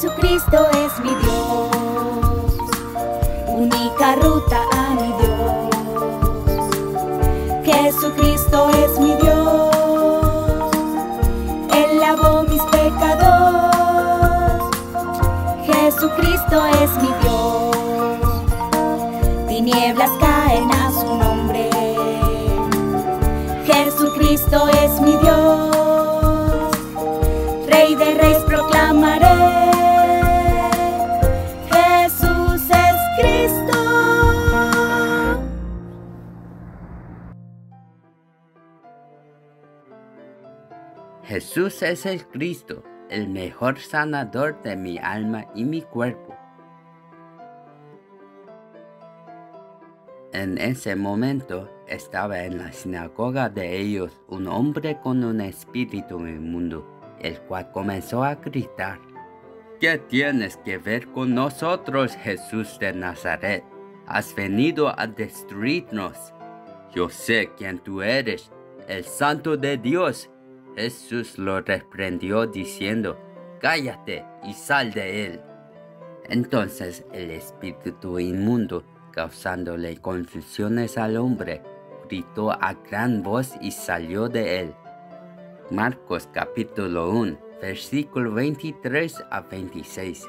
Jesucristo es mi Dios, única ruta a mi Dios. Jesucristo es mi Dios, Él lavó mis pecados. Jesucristo es mi Dios, tinieblas caen Jesús es el Cristo, el mejor sanador de mi alma y mi cuerpo. En ese momento estaba en la sinagoga de ellos un hombre con un espíritu inmundo, el cual comenzó a gritar, ¿Qué tienes que ver con nosotros, Jesús de Nazaret? Has venido a destruirnos. Yo sé quién tú eres, el Santo de Dios. Jesús lo reprendió diciendo, Cállate y sal de él. Entonces el espíritu inmundo, causándole confusiones al hombre, gritó a gran voz y salió de él. Marcos capítulo 1, versículo 23 a 26.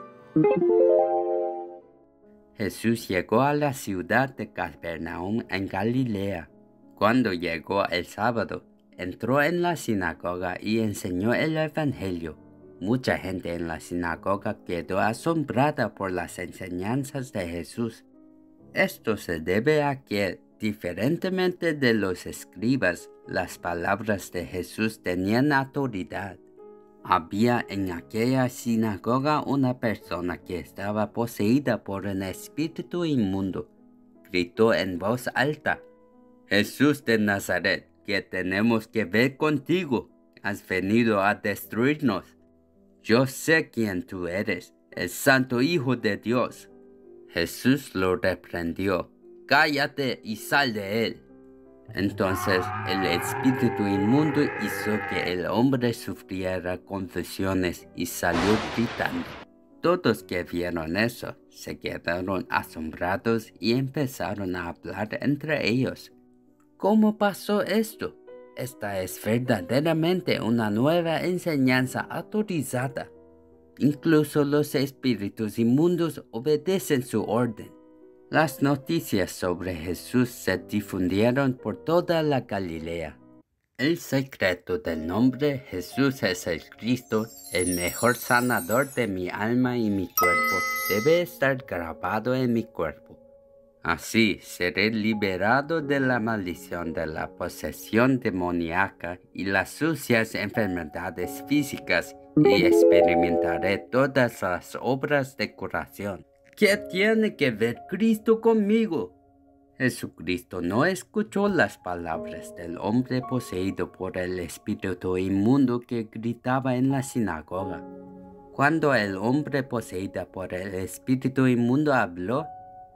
Jesús llegó a la ciudad de Capernaum en Galilea. Cuando llegó el sábado, entró en la sinagoga y enseñó el Evangelio. Mucha gente en la sinagoga quedó asombrada por las enseñanzas de Jesús. Esto se debe a que, diferentemente de los escribas, las palabras de Jesús tenían autoridad. Había en aquella sinagoga una persona que estaba poseída por un espíritu inmundo. Gritó en voz alta, Jesús de Nazaret, ¿qué tenemos que ver contigo? Has venido a destruirnos. Yo sé quién tú eres, el Santo Hijo de Dios. Jesús lo reprendió, cállate y sal de él. Entonces el espíritu inmundo hizo que el hombre sufriera confusiones y salió gritando. Todos que vieron eso se quedaron asombrados y empezaron a hablar entre ellos. ¿Cómo pasó esto? Esta es verdaderamente una nueva enseñanza autorizada. Incluso los espíritus inmundos obedecen su orden. Las noticias sobre Jesús se difundieron por toda la Galilea. El secreto del nombre Jesús es el Cristo, el mejor sanador de mi alma y mi cuerpo, debe estar grabado en mi cuerpo. Así seré liberado de la maldición de la posesión demoníaca y las sucias enfermedades físicas y experimentaré todas las obras de curación. ¿Qué tiene que ver Cristo conmigo? Jesucristo no escuchó las palabras del hombre poseído por el espíritu inmundo que gritaba en la sinagoga. Cuando el hombre poseído por el espíritu inmundo habló,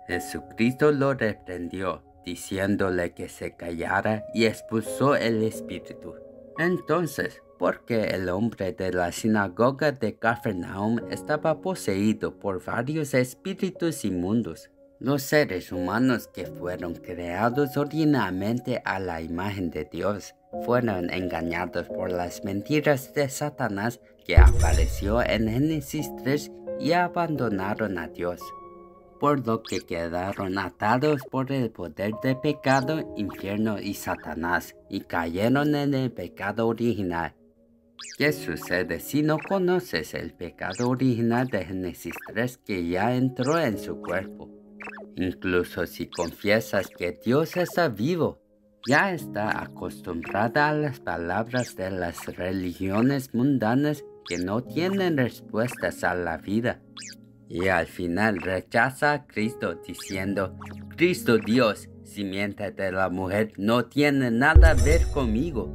Jesucristo lo reprendió, diciéndole que se callara y expulsó el espíritu. Entonces, porque el hombre de la sinagoga de Capernaum estaba poseído por varios espíritus inmundos, los seres humanos que fueron creados originalmente a la imagen de Dios fueron engañados por las mentiras de Satanás que apareció en Génesis 3 y abandonaron a Dios por lo que quedaron atados por el poder de pecado, infierno y Satanás, y cayeron en el pecado original. ¿Qué sucede si no conoces el pecado original de Génesis 3 que ya entró en su cuerpo? Incluso si confiesas que Dios está vivo, ya está acostumbrada a las palabras de las religiones mundanas que no tienen respuestas a la vida y al final rechaza a Cristo diciendo, Cristo Dios, simiente de la mujer, no tiene nada a ver conmigo,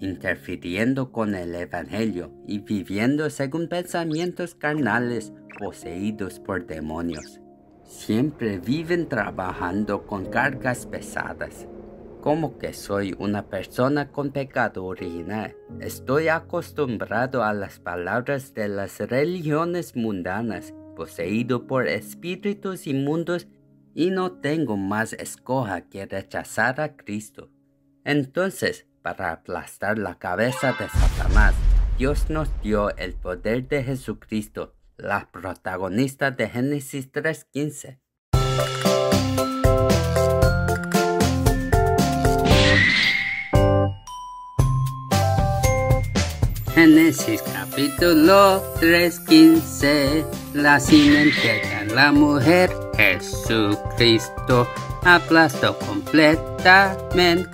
interfiriendo con el Evangelio y viviendo según pensamientos carnales poseídos por demonios. Siempre viven trabajando con cargas pesadas, como que soy una persona con pecado original. Estoy acostumbrado a las palabras de las religiones mundanas, poseído por espíritus inmundos y no tengo más escoja que rechazar a Cristo. Entonces, para aplastar la cabeza de Satanás, Dios nos dio el poder de Jesucristo, la protagonista de Génesis 3.15. Génesis capítulo 3.15 La simiente de la mujer Jesucristo aplastó completamente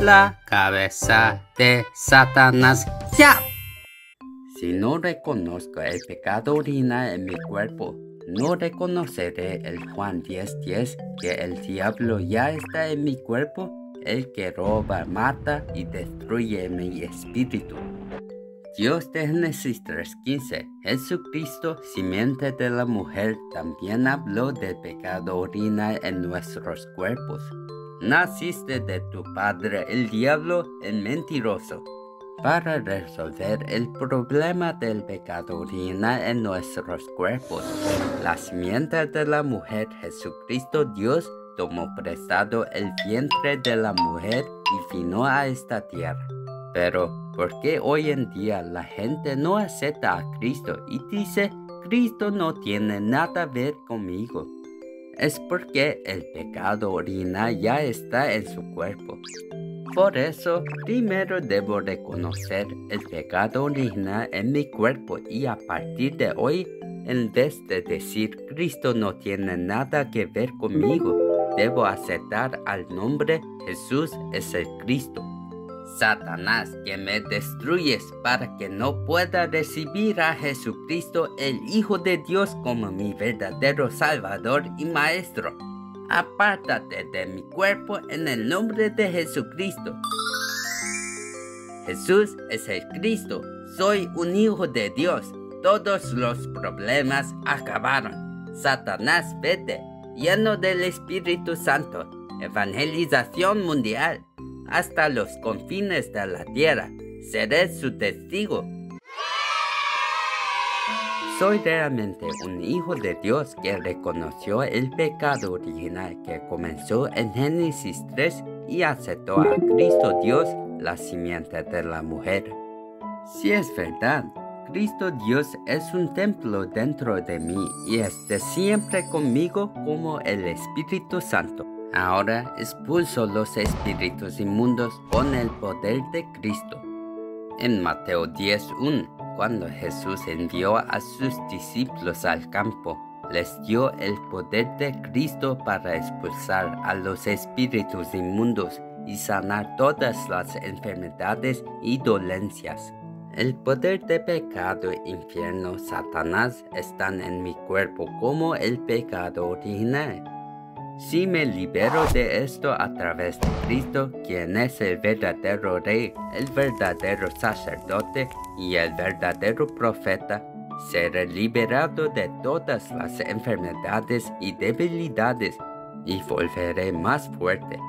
la cabeza de Satanás. ¡Ya! Si no reconozco el pecado original en mi cuerpo, no reconoceré el Juan 10:10 que el diablo ya está en mi cuerpo, el que roba, mata y destruye mi espíritu. Dios de Génesis 3:15, Jesucristo, simiente de la mujer, también habló del pecado original en nuestros cuerpos. Naciste de tu padre el diablo, el mentiroso. Para resolver el problema del pecado original en nuestros cuerpos, la simiente de la mujer Jesucristo Dios tomó prestado el vientre de la mujer y vino a esta tierra. Pero, ¿por qué hoy en día la gente no acepta a Cristo y dice, Cristo no tiene nada que ver conmigo? es porque el pecado original ya está en su cuerpo. Por eso, primero debo reconocer el pecado original en mi cuerpo y a partir de hoy, en vez de decir Cristo no tiene nada que ver conmigo, debo aceptar al nombre Jesús es el Cristo. Satanás, que me destruyes para que no pueda recibir a Jesucristo, el Hijo de Dios, como mi verdadero Salvador y Maestro. Apártate de mi cuerpo en el nombre de Jesucristo. Jesús es el Cristo, soy un hijo de Dios. Todos los problemas acabaron. Satanás, vete, lleno del Espíritu Santo. Evangelización mundial hasta los confines de la tierra. Seré su testigo. Soy realmente un hijo de Dios que reconoció el pecado original que comenzó en Génesis 3 y aceptó a Cristo Dios, la simiente de la mujer. Si es verdad, Cristo Dios es un templo dentro de mí y está siempre conmigo como el Espíritu Santo. Ahora expulso los espíritus inmundos con el poder de Cristo. En Mateo 10.1, cuando Jesús envió a sus discípulos al campo, les dio el poder de Cristo para expulsar a los espíritus inmundos y sanar todas las enfermedades y dolencias. El poder de pecado, infierno, Satanás están en mi cuerpo como el pecado original. Si me libero de esto a través de Cristo, quien es el verdadero rey, el verdadero sacerdote y el verdadero profeta, seré liberado de todas las enfermedades y debilidades y volveré más fuerte.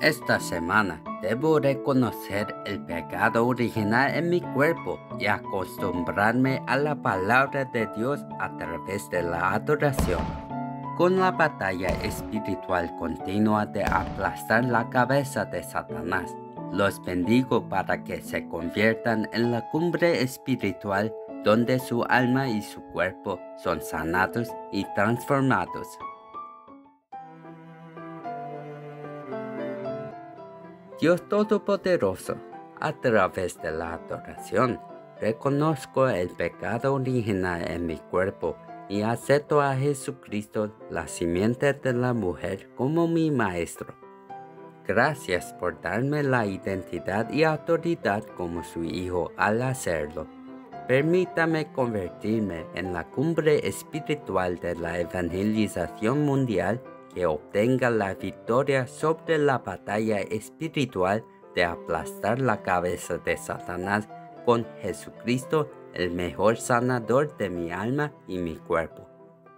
Esta semana debo reconocer el pecado original en mi cuerpo y acostumbrarme a la palabra de Dios a través de la adoración con la batalla espiritual continua de aplastar la cabeza de Satanás. Los bendigo para que se conviertan en la cumbre espiritual donde su alma y su cuerpo son sanados y transformados. Dios Todopoderoso, a través de la adoración, reconozco el pecado original en mi cuerpo y acepto a Jesucristo, la simiente de la mujer, como mi Maestro. Gracias por darme la identidad y autoridad como su Hijo al hacerlo. Permítame convertirme en la cumbre espiritual de la evangelización mundial que obtenga la victoria sobre la batalla espiritual de aplastar la cabeza de Satanás con Jesucristo el mejor sanador de mi alma y mi cuerpo.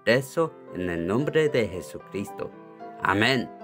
Rezo en el nombre de Jesucristo. Amén.